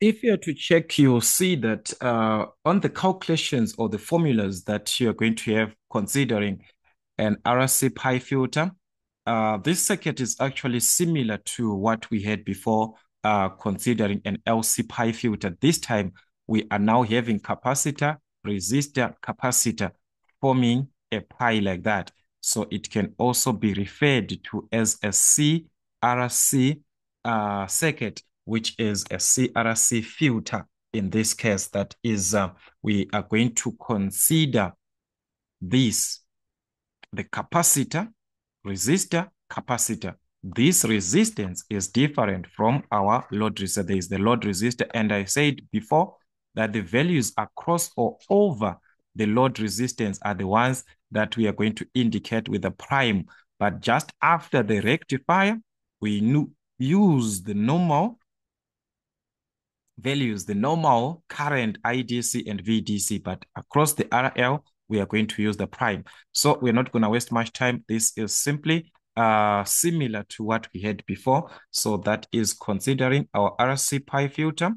If you are to check, you'll see that uh, on the calculations or the formulas that you're going to have considering an RC pi filter, uh, this circuit is actually similar to what we had before uh, considering an LC pi filter. This time, we are now having capacitor, resistor, capacitor forming a pi like that. So it can also be referred to as a CRC uh, circuit, which is a CRC filter in this case. That is, uh, we are going to consider this, the capacitor, resistor, capacitor. This resistance is different from our load resistor. There is the load resistor, and I said before that the values across or over the load resistance are the ones that we are going to indicate with a prime. But just after the rectifier, we use the normal values, the normal current IDC and VDC, but across the RL, we are going to use the prime. So we're not going to waste much time. This is simply uh, similar to what we had before. So that is considering our RC pi filter.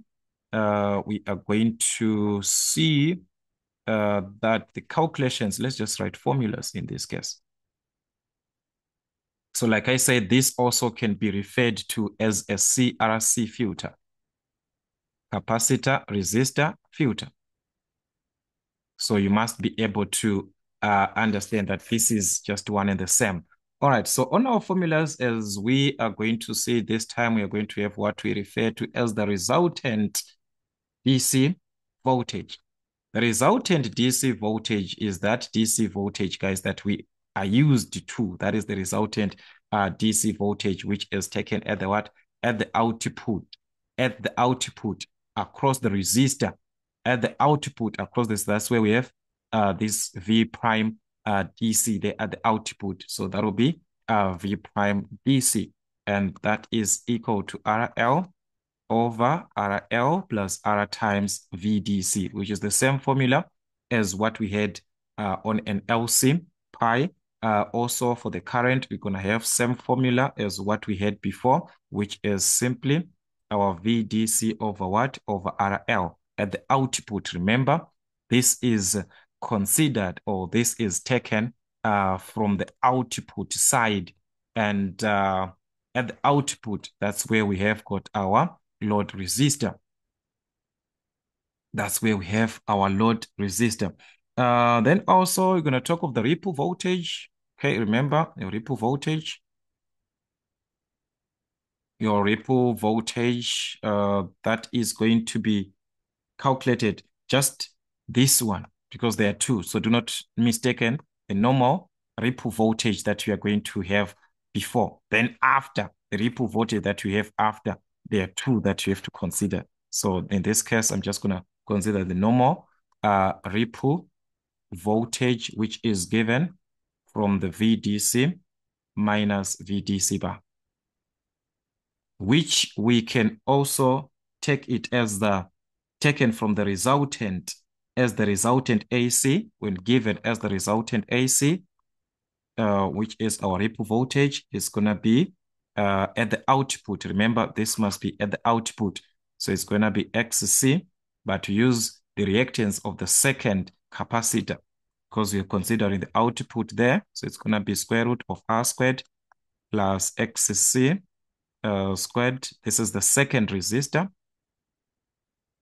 Uh, we are going to see uh, that the calculations, let's just write formulas in this case. So like I said, this also can be referred to as a CRC filter. Capacitor, resistor, filter. So you must be able to uh, understand that this is just one and the same. All right, so on our formulas, as we are going to see this time, we are going to have what we refer to as the resultant DC voltage. The resultant DC voltage is that DC voltage, guys, that we are used to. That is the resultant uh, DC voltage, which is taken at the what? At the output. At the output across the resistor. At the output across this, that's where we have uh, this V prime uh, DC there at the output. So that will be uh, V prime DC. And that is equal to RL over RL plus R times VDC, which is the same formula as what we had uh, on an LC pi. Uh, also for the current, we're going to have same formula as what we had before, which is simply our VDC over what? Over RL. At the output, remember, this is considered or this is taken uh, from the output side. And uh, at the output, that's where we have got our load resistor. That's where we have our load resistor. Uh, then also, we're going to talk of the ripple voltage. Okay, remember the ripple voltage. Your ripple voltage, uh, that is going to be calculated just this one because there are two. So do not mistaken the normal ripple voltage that you are going to have before. Then after the ripple voltage that you have after there are two that you have to consider. So in this case, I'm just going to consider the normal uh, ripple voltage, which is given from the VDC minus VDC bar, which we can also take it as the taken from the resultant as the resultant AC when given as the resultant AC, uh, which is our ripple voltage, is going to be uh, at the output. Remember, this must be at the output. So it's going to be XC, but use the reactance of the second capacitor because we're considering the output there. So it's going to be square root of R squared plus XC uh, squared. This is the second resistor.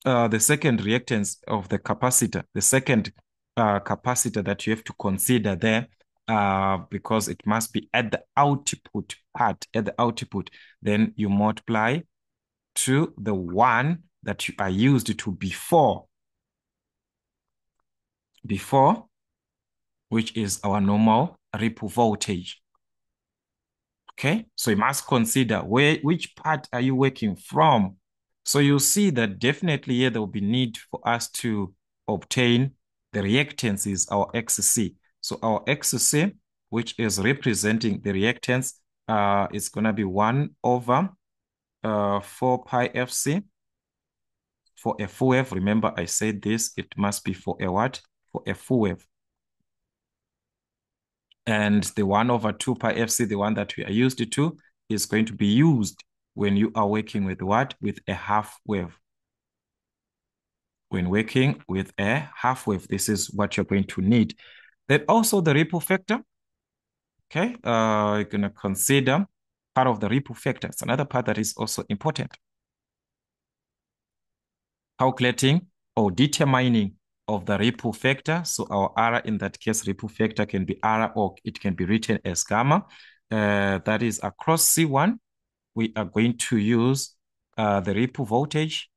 Uh, the second reactance of the capacitor, the second uh, capacitor that you have to consider there uh, because it must be at the output part, at the output. Then you multiply to the one that you are used to before. Before, which is our normal ripple voltage. Okay, so you must consider where which part are you working from. So you'll see that definitely here there will be need for us to obtain the reactance is our XC. So our XC, which is representing the reactance, uh, is going to be 1 over uh, 4 pi FC. For a full wave, remember I said this, it must be for a what? For a full wave. And the 1 over 2 pi FC, the one that we are used to, is going to be used when you are working with what? With a half wave. when working with a half wave. This is what you're going to need. Then also the ripple factor. Okay, uh, you're going to consider part of the ripple factor. It's another part that is also important. Calculating or determining of the ripple factor. So our R in that case, ripple factor can be R or it can be written as gamma. Uh, that is across C1. We are going to use uh, the ripple voltage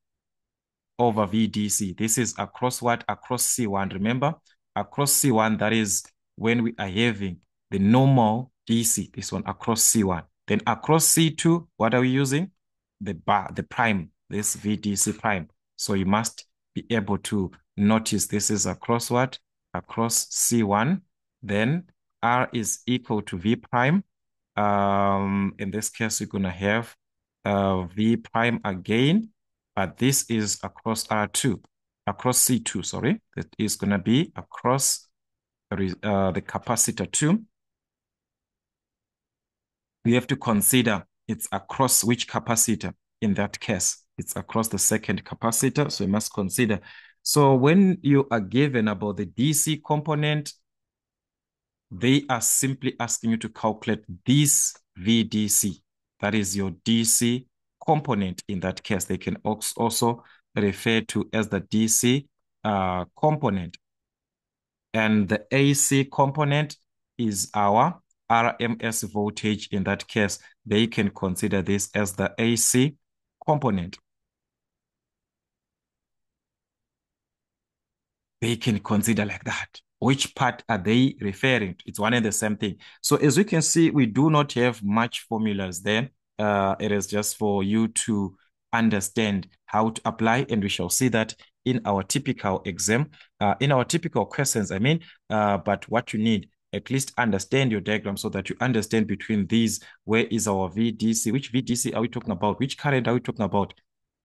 over VDC. This is across what? Across C1. Remember, across C1, that is when we are having the normal DC, this one across C1. Then across C2, what are we using? The bar, the prime, this VDC prime. So you must be able to notice this is across what? Across C1. Then R is equal to V prime. Um, in this case, we're going to have uh, V prime again but this is across R2, across C2, sorry. That is going to be across uh, the capacitor 2. We have to consider it's across which capacitor in that case. It's across the second capacitor, so you must consider. So when you are given about the DC component, they are simply asking you to calculate this VDC. That is your DC component in that case. They can also refer to as the DC uh, component. And the AC component is our RMS voltage in that case. They can consider this as the AC component. They can consider like that. Which part are they referring to? It's one and the same thing. So as we can see, we do not have much formulas there uh, it is just for you to understand how to apply and we shall see that in our typical exam, uh, in our typical questions, I mean, uh, but what you need, at least understand your diagram so that you understand between these, where is our VDC, which VDC are we talking about, which current are we talking about,